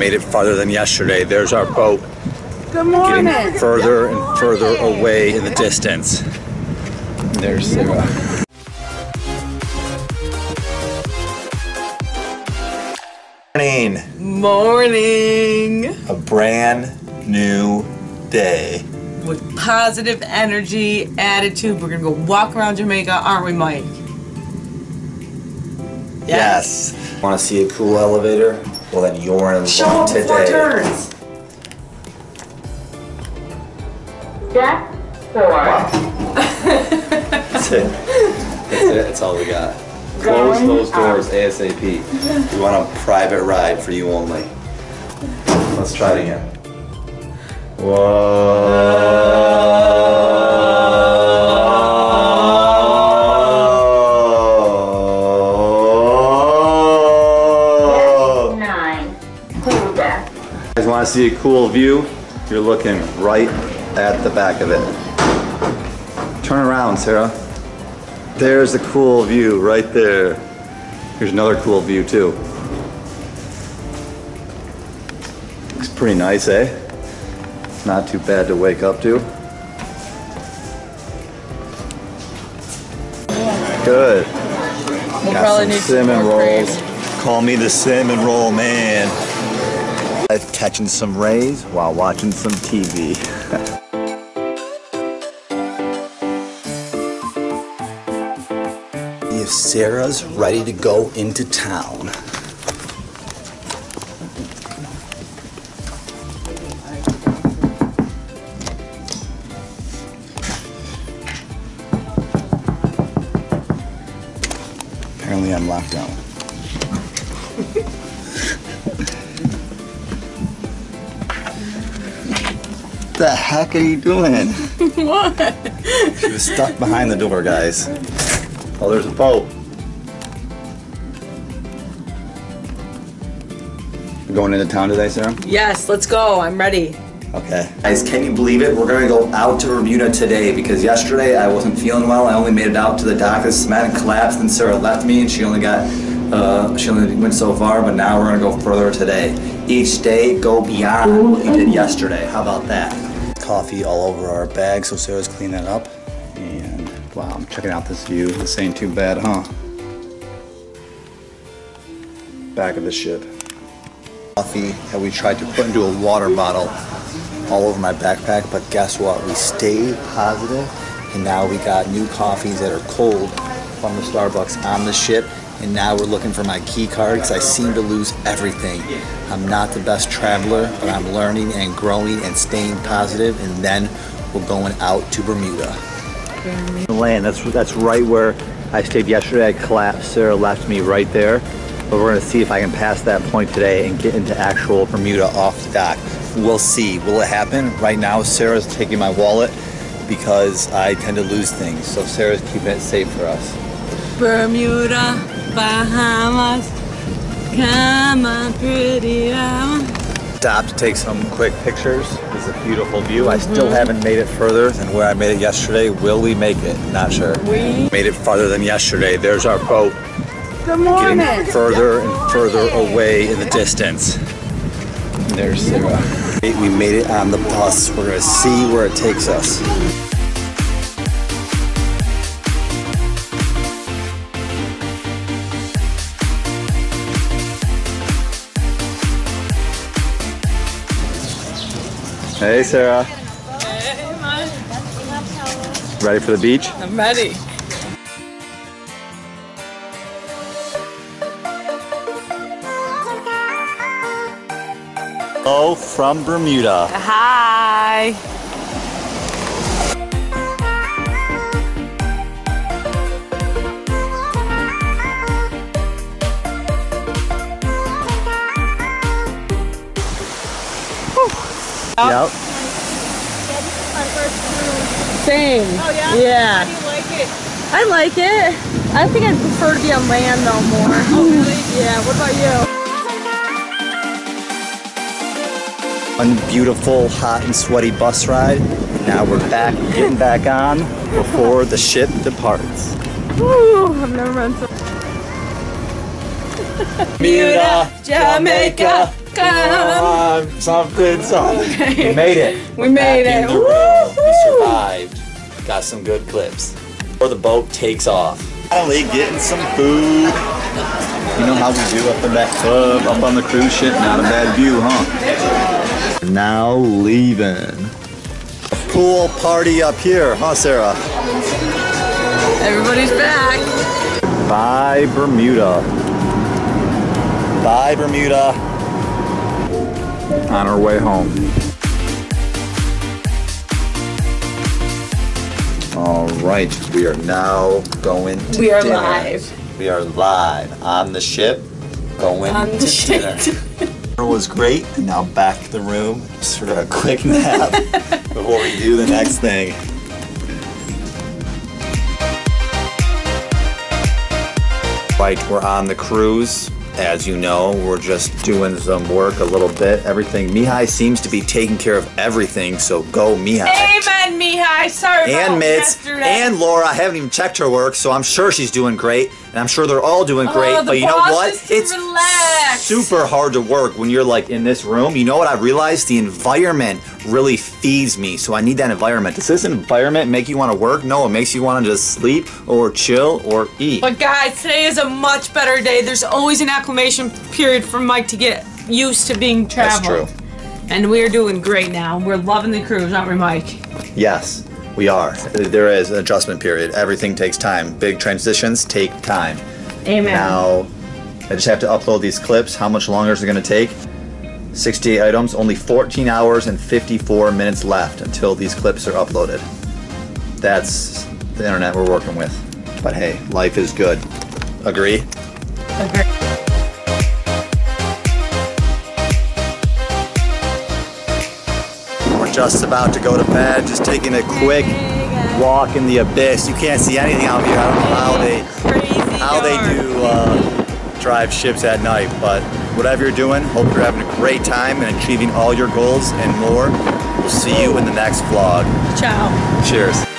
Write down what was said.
Made it farther than yesterday. There's our boat Good morning. getting further and further away in the distance. There's Sarah. Morning. Morning. A brand new day. With positive energy, attitude, we're gonna go walk around Jamaica, aren't we, Mike? Yes. Want to see a cool elevator? Well, then you're in Show luck up before today. turns. Step four. That's it. That's it. That's all we got. Close Going those up. doors ASAP. We want a private ride for you only. Let's try it again. Whoa. Want to see a cool view? You're looking right at the back of it. Turn around, Sarah. There's a cool view right there. Here's another cool view too. Looks pretty nice, eh? Not too bad to wake up to. Good. We'll Got probably some need cinnamon rolls. Call me the cinnamon roll man. Catching some rays while watching some TV. if Sarah's ready to go into town. Apparently I'm locked down. the heck are you doing? What? She was stuck behind the door, guys. Oh, there's a boat. We're going into town today, Sarah? Yes, let's go. I'm ready. Okay. Guys, can you believe it? We're gonna go out to Bermuda today because yesterday I wasn't feeling well. I only made it out to the dock. The cement collapsed and Sarah left me and she only got, uh, she only went so far, but now we're gonna go further today. Each day, go beyond what we did yesterday. How about that? Coffee all over our bag, so Sarah's cleaning that up. And wow, I'm checking out this view. This ain't too bad, huh? Back of the ship coffee that we tried to put into a water bottle all over my backpack, but guess what? We stayed positive, and now we got new coffees that are cold from the Starbucks on the ship. And now we're looking for my key card because I seem to lose everything. I'm not the best traveler, but I'm learning and growing and staying positive, and then we're going out to Bermuda. Land. That's that's right where I stayed yesterday. I collapsed. Sarah left me right there. But we're gonna see if I can pass that point today and get into actual Bermuda off the dock. We'll see. Will it happen? Right now, Sarah's taking my wallet because I tend to lose things. So Sarah's keeping it safe for us. Bermuda, Bahamas, come on, pretty. Stop to take some quick pictures. It's a beautiful view. I still mm-hmm. haven't made it further than where I made it yesterday. Will we make it? Not sure. We Made it farther than yesterday. There's our boat. Good getting morning. further and further away in the distance. There's Sarah. We made it on the bus. We're gonna see where it takes us. Hey Sarah. Ready for the beach? I'm ready. Oh, from Bermuda. Hi. Uh, yep. Same. Oh yeah? Yeah. How do you like it? I like it. I think I'd prefer to be on land though more. Oh really? Yeah, what about you? One beautiful, hot and sweaty bus ride. Now we're back, getting back on before the ship departs. Woo, I've never been so Bermuda, Jamaica, come something, something. We made it. We made it. in the room. We survived. Got some good clips. Before the boat takes off. Finally getting some food. You know how we do up in that club, up on the cruise ship. Not a bad view, huh? Now leaving. A pool party up here, huh, Sarah? Everybody's back. Bye, Bermuda. Bye, Bermuda. On our way home. All right, we are now going to We are dinner. live. We are live on the ship, going On to the ship. dinner. It was great, and now back to the room just for a quick nap before we do the next thing. Right, we're on the cruise. As you know, we're just doing some work a little bit. Everything. Mihai seems to be taking care of everything, so go Mihai. Amen, Mihai. Sorry about And Mitz yesterday. and Lara, I haven't even checked her work, so I'm sure she's doing great, and I'm sure they're all doing great. Oh, but you know boss what? is to It's relax. super hard to work when you're like in this room. You know what I realized? The environment really feeds me, so I need that environment. Does this environment make you want to work? No, it makes you want to just sleep or chill or eat. But guys, today is a much better day. There's always an acclimation period for Mike to get used to being traveled. That's true. And we're doing great now. We're loving the cruise, aren't we, Mike? Yes, we are. There is an adjustment period. Everything takes time. Big transitions take time. Amen. Now, I just have to upload these clips. How much longer is it going to take? 68 items, only 14 hours and 54 minutes left until these clips are uploaded. That's the internet we're working with. But hey, life is good. Agree? Okay. Just about to go to bed, just taking a quick walk in the abyss. You can't see anything out here. I don't know how they how they do uh, drive ships at night. But whatever you're doing, hope you're having a great time and achieving all your goals and more. We'll see you in the next vlog. Ciao. Cheers.